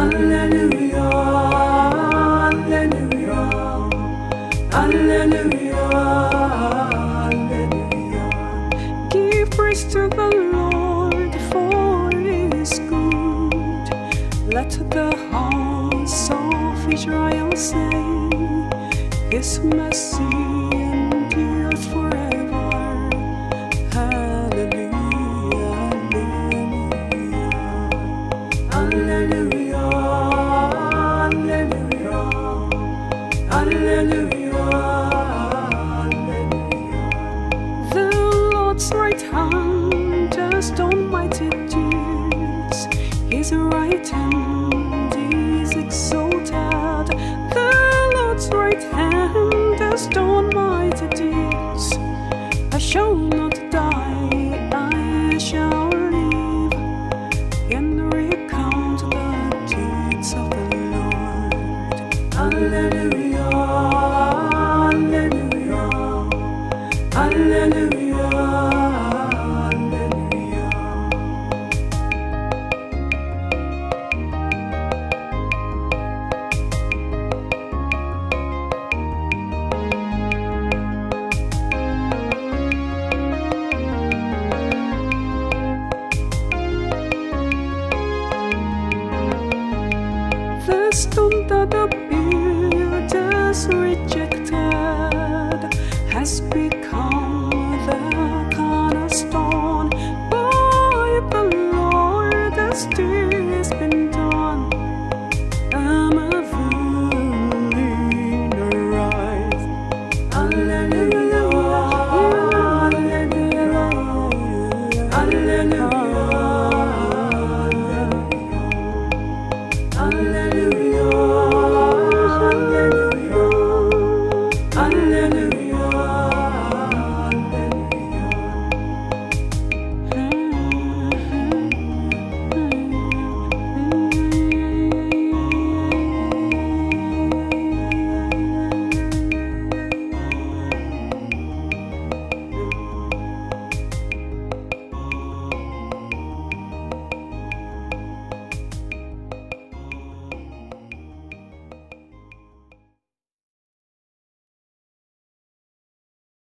Alleluia, Alleluia, Alleluia. Give praise to the Lord, for He is good. Let the house of Israel say, His mercy Alleluia, Alleluia. The Lord's right hand Alleluia, Alleluia, cornerstone.